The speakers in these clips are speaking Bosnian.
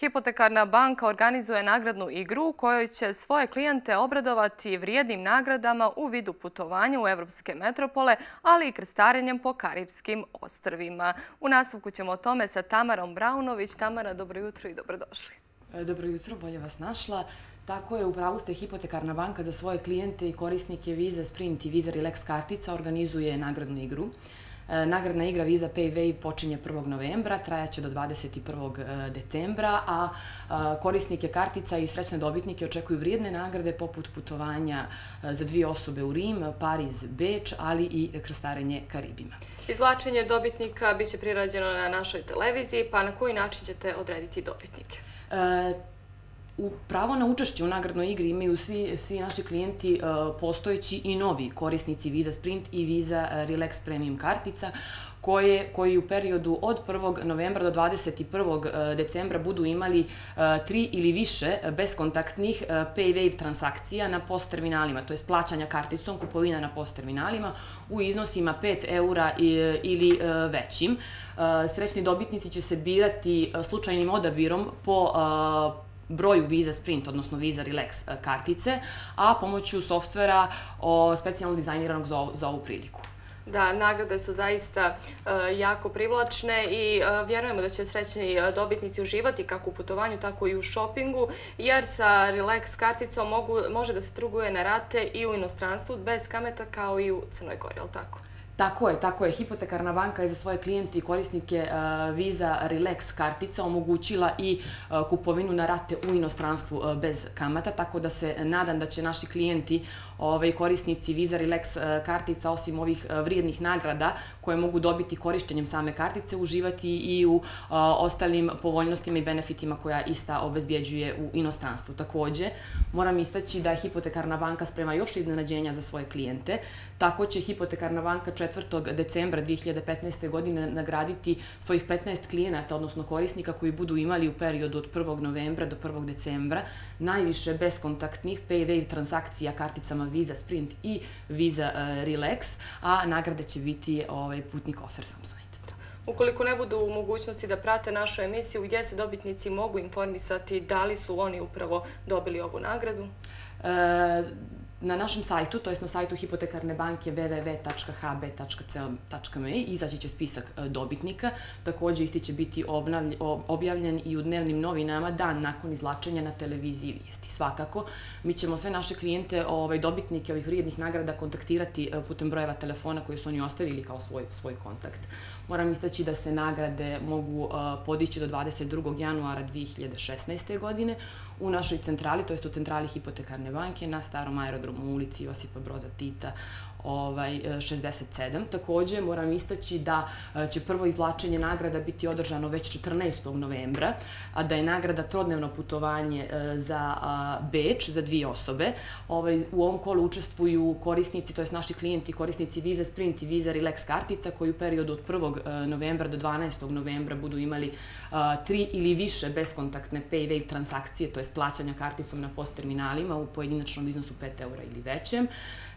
Hipotekarna banka organizuje nagradnu igru u kojoj će svoje klijente obradovati vrijednim nagradama u vidu putovanja u evropske metropole, ali i krstarenjem po Karibskim ostrvima. U nastavku ćemo o tome sa Tamarom Braunović. Tamara, dobro jutro i dobrodošli. E, dobro jutro, bolje vas našla. Tako je, upravo ste Hipotekarna banka za svoje klijente i korisnike Visa Sprint i Visa Relax kartica organizuje nagradnu igru. E, nagradna igra Visa Payway počinje 1. novembra, trajaće do 21. E, decembra, a e, korisnike kartica i srećne dobitnike očekuju vrijedne nagrade poput putovanja za dvije osobe u Rim, Pariz, Beč, ali i krstarenje Karibima. Izlačenje dobitnika biće prirađeno na našoj televiziji, pa na koji način ćete odrediti dobitnike? U pravo na učešće u nagradnoj igri imaju svi, svi naši klijenti e, postojeći i novi korisnici Visa Sprint i Visa e, Relax Premium kartica koje, koji u periodu od 1. novembra do 21. E, decembra budu imali tri ili više beskontaktnih PayWave transakcija na post terminalima, to je plaćanja karticom, kupovina na post terminalima u iznosima 5 eura ili većim. Srećni dobitnici će se birati slučajnim odabirom po broju Visa Sprint, odnosno Visa Relax e, kartice, a pomoću softvera specijalno dizajniranog za ovu priliku. Da, nagrade su zaista uh, jako privlačne i uh, vjerujemo da će srećni dobitnici uživati kako u putovanju, tako i u šopingu, jer sa Relax karticom mogu, može da se trguje na rate i u inostranstvu bez kameta kao i u Crnoj Gori, ali tako? Tako je, tako je. Hipotekarna banka je za svoje klijente i korisnike e, Visa Relax kartica omogućila i e, kupovinu na rate u inostranstvu e, bez kamata, tako da se nadam da će naši klijenti ovaj, korisnici Visa Relax kartica, osim ovih vrijednih nagrada koje mogu dobiti korištenjem same kartice, uživati i u ostalim povoljnostima i benefitima koja ista obezbjeđuje u inostranstvu. Takođe, moram istaći da Hipotekarna banka sprema još iznenađenja za svoje klijente. Tako će Hipotekarna banka 4. decembra 2015. godine nagraditi svojih 15 klijenata, odnosno korisnika koji budu imali u periodu od 1. novembra do 1. decembra najviše beskontaktnih PayWave transakcija karticama Visa Sprint i Visa uh, Relax, a nagrade će biti ovaj putni kofer Samsonite. Ukoliko ne budu u mogućnosti da prate našu emisiju, gdje se dobitnici mogu informisati da li su oni upravo dobili ovu nagradu? E, na našem sajtu, to jest na sajtu hipotekarne banke www.hb.co.me izaći će spisak e, dobitnika. Također isti će biti objavljen i u dnevnim novinama dan nakon izlačenja na televiziji vijesti. Svakako, mi ćemo sve naše klijente, ovaj, dobitnike ovih vrijednih nagrada kontaktirati e, putem brojeva telefona koje su oni ostavili kao svoj, svoj kontakt. Moram istaći da se nagrade mogu uh, podići do 22. januara 2016. godine u našoj centrali, to jest u centrali hipotekarne banke na starom aerodromu u ulici Josipa Broza Tita ovaj e, 67. Takođe moram istaći da e, će prvo izvlačenje nagrada biti održano već 14. novembra, a da je nagrada trodnevno putovanje e, za Beč za dvije osobe. Ovaj u ovom kolu učestvuju korisnici, to jest naši klijenti, korisnici Visa Sprint i Visa Relax kartica koji u periodu od 1. Novembra do 12. novembra budu imali tri ili više beskontaktne PayWave transakcije, to jest plaćanja karticom na post terminalima u pojedinačnom iznosu 5 eura ili većem.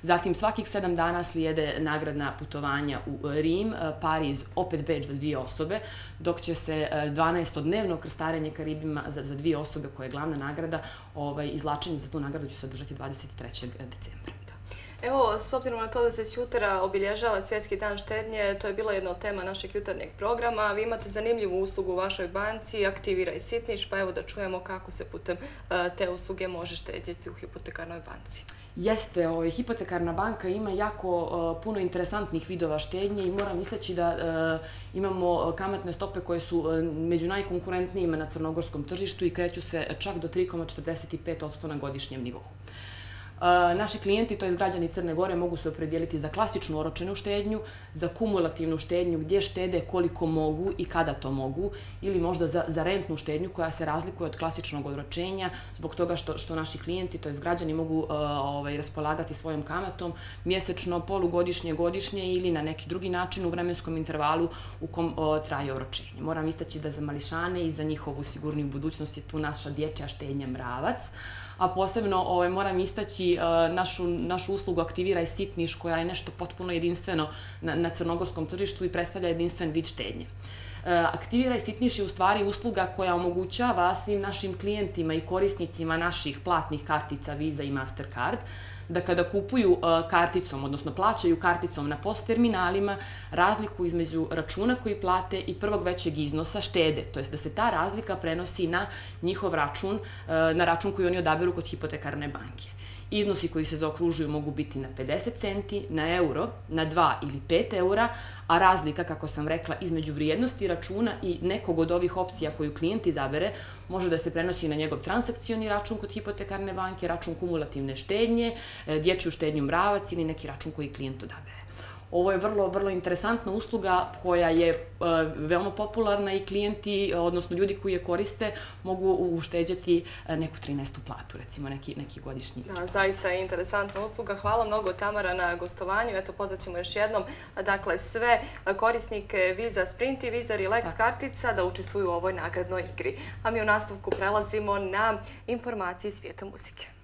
Zatim svakih sedam dana slijede nagradna putovanja u Rim, e, Pariz, opet Beč za dvije osobe, dok će se e, 12-dnevno krstarenje Karibima za, za dvije osobe koje je glavna nagrada, ovaj, izlačenje za tu nagradu će se održati 23. decembra. Evo, s obzirom na to da se jutra obilježava Svjetski dan štednje, to je bila jedna od tema našeg jutarnjeg programa. Vi imate zanimljivu uslugu u vašoj banci, aktiviraj sitniš, pa evo da čujemo kako se putem e, te usluge može štedjeti u hipotekarnoj banci. Jeste, ovaj, hipotekarna banka ima jako uh, puno interesantnih vidova štednje i moram istaći da uh, imamo e, kamatne stope koje su uh, među najkonkurentnijima na crnogorskom tržištu i kreću se čak do 3,45% na godišnjem nivou. Naši klijenti, to je građani Crne Gore, mogu se opredijeliti za klasičnu oročenu štednju, za kumulativnu štednju gdje štede koliko mogu i kada to mogu, ili možda za, za rentnu štednju koja se razlikuje od klasičnog oročenja zbog toga što, što naši klijenti, to je građani, mogu uh, ovaj, raspolagati svojom kamatom mjesečno, polugodišnje, godišnje ili na neki drugi način u vremenskom intervalu u kom uh, traje oročenje. Moram istaći da za mališane i za njihovu sigurniju budućnost je tu naša dječja štednja mravac, a posebno ovaj, moram istaći e, našu, našu uslugu Aktiviraj sitniš koja je nešto potpuno jedinstveno na, na crnogorskom tržištu i predstavlja jedinstven vid štednje. E, Aktiviraj sitniš je u stvari usluga koja omogućava svim našim klijentima i korisnicima naših platnih kartica Visa i Mastercard da kada kupuju uh, karticom, odnosno plaćaju karticom na post terminalima, razliku između računa koji plate i prvog većeg iznosa štede. To jest da se ta razlika prenosi na njihov račun, uh, na račun koji oni odaberu kod hipotekarne banke. Iznosi koji se zaokružuju mogu biti na 50 centi, na euro, na 2 ili 5 eura, a razlika, kako sam rekla, između vrijednosti računa i nekog od ovih opcija koju klijent izabere, može da se prenosi na njegov transakcioni račun kod hipotekarne banke, račun kumulativne štednje, dječju štednju mravac ili neki račun koji klijent odabere. Ovo je vrlo, vrlo interesantna usluga koja je e, veoma popularna i klijenti, odnosno ljudi koji je koriste, mogu ušteđati e, neku 13. platu, recimo neki, neki godišnji. Da, zaista je interesantna usluga. Hvala mnogo Tamara na gostovanju. Eto, pozvaćemo još jednom dakle, sve korisnike Visa Sprint i Visa Relax kartica da učestvuju u ovoj nagradnoj igri. A mi u nastavku prelazimo na informacije svijeta muzike.